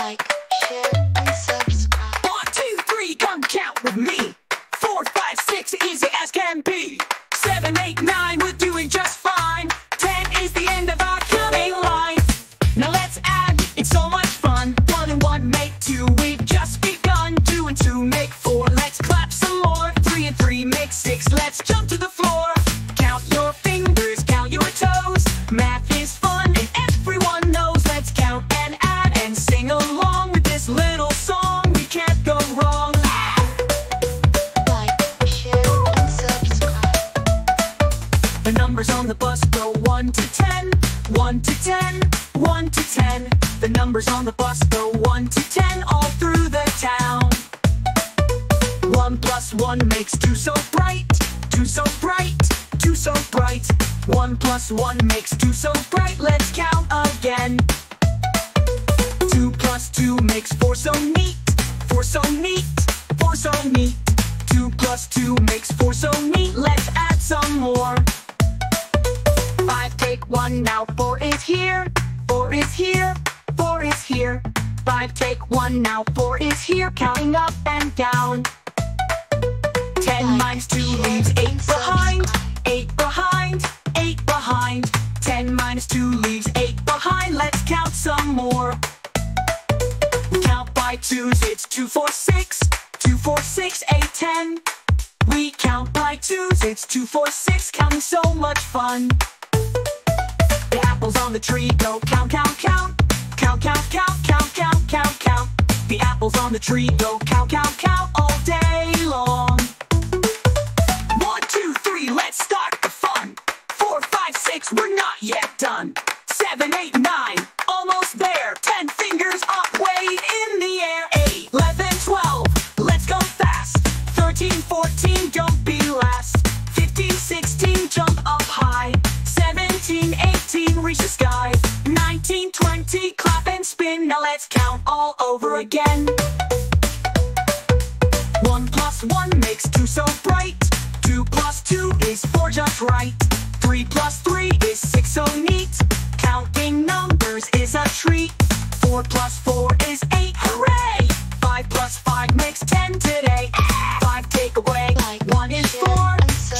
like, share, and subscribe. One, two, three, come count with me. Four, five, six, easy as can be. Seven, eight, nine, we're doing just fine. Ten is the end of our counting line. Now let's add, it's so much the bus go 1 to 10, 1 to 10, 1 to 10. The numbers on the bus go 1 to 10 all through the town. 1 plus 1 makes 2 so bright, 2 so bright, 2 so bright. 1 plus 1 makes 2 so bright, let's count again. 2 plus 5 take 1 now 4 is here, 4 is here, 4 is here. 5 take 1 now 4 is here, counting up and down. 10 minus 2 leaves 8 behind, 8 behind, 8 behind. 10 minus 2 leaves 8 behind, let's count some more. Count by twos, it's 2, 4, 6, 2, 4, 6, 8, 10. We count by twos, it's two, four, six, counting so much fun. Apples on the tree go count, count, count. Count, count, count, count, count, count, count. The apples on the tree go count, count, count all day long. One, two, three, let's start let's count all over again. One plus one makes two so bright. Two plus two is four just right. Three plus three is six so neat. Counting numbers is a treat. Four plus four is eight, hooray! Five plus five makes ten today. Five take away, one is four.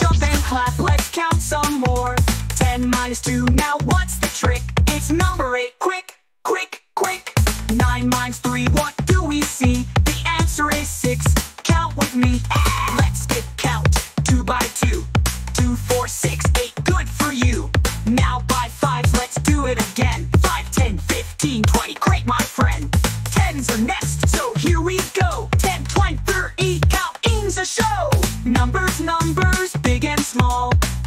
Jump and clap, let's count some more. Ten minus two, now what's the trick? It's number eight, quick,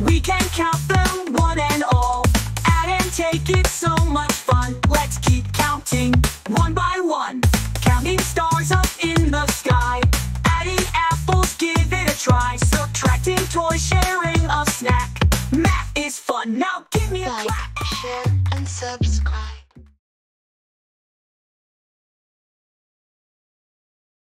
We can count them one and all. Add and take it so much fun. Let's keep counting one by one. Counting stars up in the sky. Adding apples, give it a try. Subtracting toys, sharing a snack. Math is fun. Now give me a Like, clap.